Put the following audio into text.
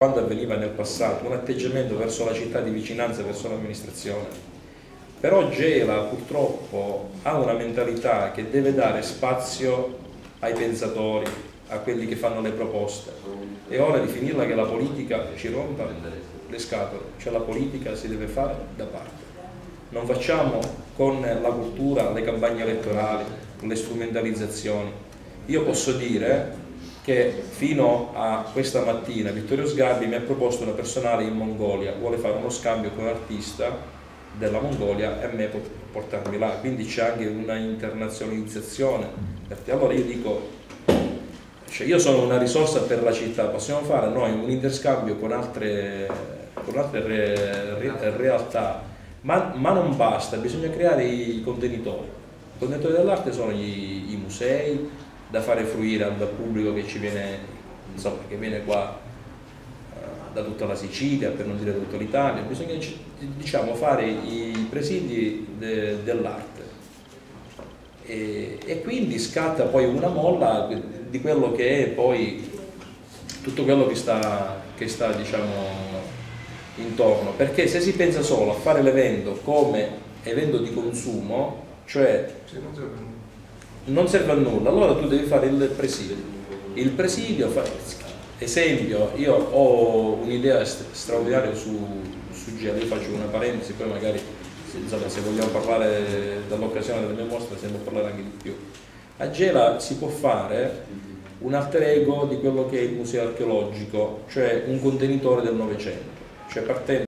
quando avveniva nel passato, un atteggiamento verso la città di vicinanza, verso l'amministrazione. Però Gela purtroppo ha una mentalità che deve dare spazio ai pensatori, a quelli che fanno le proposte. È ora di finirla che la politica ci rompa le scatole, cioè la politica si deve fare da parte. Non facciamo con la cultura le campagne elettorali, le strumentalizzazioni. Io posso dire che fino a questa mattina Vittorio Sgarbi mi ha proposto una personale in Mongolia, vuole fare uno scambio con un artista della Mongolia e me portarmi là, quindi c'è anche una internazionalizzazione. Allora io dico, cioè io sono una risorsa per la città, possiamo fare noi un interscambio con altre, con altre re, re, realtà, ma, ma, non basta, bisogna creare i contenitori. I contenitori dell'arte sono gli, i musei, da fare fruire al pubblico che ci viene, insomma, che viene qua uh, da tutta la Sicilia, per non dire da tutta l'Italia, bisogna diciamo, fare i presidi de, dell'arte. E, e, quindi scatta poi una molla di quello che è poi tutto quello che sta, che sta diciamo, intorno, perché se si pensa solo a fare l'evento come evento di consumo, cioè non serve a nulla, allora tu devi fare il presidio. Il presidio, esempio, io ho un'idea straordinaria su, su GL, io faccio una parentesi, poi magari insomma, se vogliamo parlare dall'occasione della mia mostra se può parlare anche di più. A Gela si può fare un alter ego di quello che è il museo archeologico, cioè un contenitore del Novecento, cioè partendo